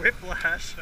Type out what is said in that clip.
Whiplash.